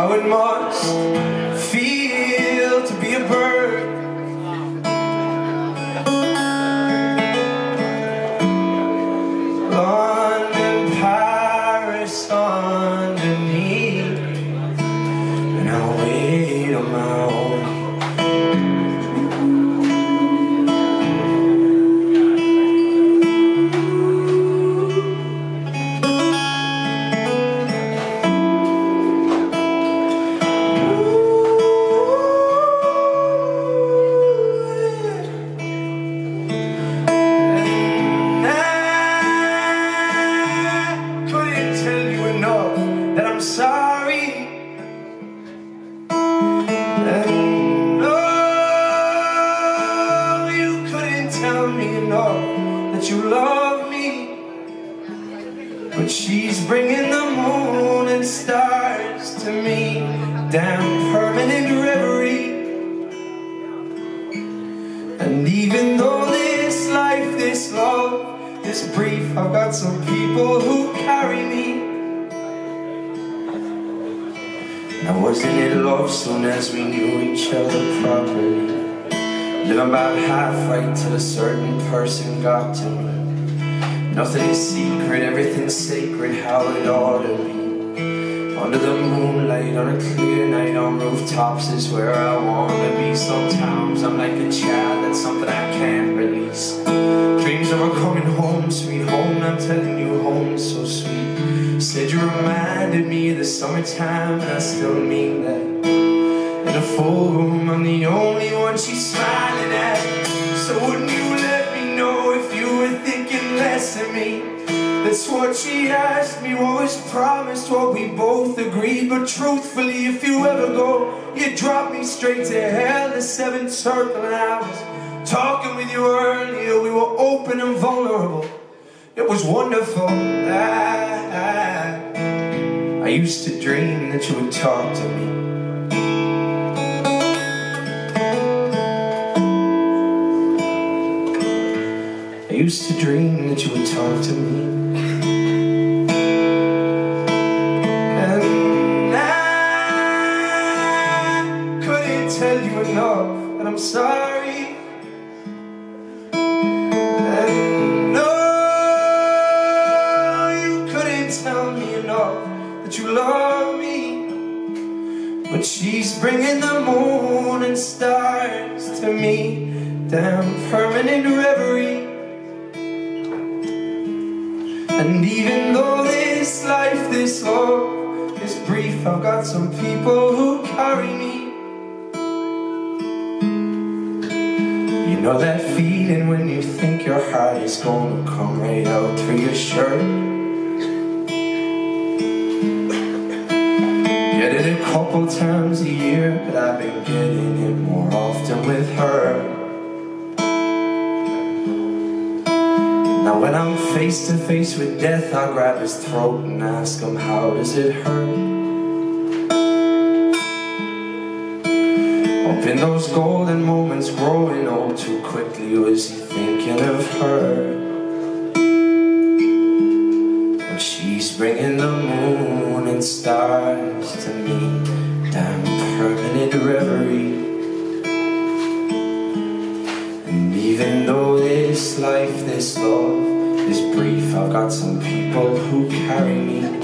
how it But she's bringing the moon and stars to me, down permanent reverie. And even though this life, this love, is brief, I've got some people who carry me. Now wasn't it love soon as we knew each other properly? Living about half right till a certain person got to me. Nothing is secret, everything's sacred, how it ought to be. Under the moonlight, on a clear night, on rooftops is where I wanna be. Sometimes I'm like a child, that's something I can't release. Dreams of a coming home, sweet home, I'm telling you, home so sweet. Said you reminded me of the summertime, and I still mean that. In a full room, I'm the only one she's smiling at. So wouldn't of me? That's what she asked me, what was promised, what we both agreed. But truthfully, if you ever go, you drop me straight to hell, the seventh circle. And I was talking with you earlier, we were open and vulnerable. It was wonderful. I, I, I used to dream that you would talk to me. Used to dream that you would talk to me. And I couldn't tell you enough that I'm sorry. And no, you couldn't tell me enough that you love me. But she's bringing the moon and stars to me down permanent reverie. And even though this life, this love is brief, I've got some people who carry me. You know that feeling when you think your heart is gonna come right out through your shirt. Get it a couple times a year, but I've been getting it more often with her. When I'm face to face with death, I grab his throat and ask him, how does it hurt? Up in those golden moments, growing old too quickly, was he thinking of her? But she's bringing the moon and stars to me, down permanent reverie. And even though this life, this love is brief, I've got some people who carry me.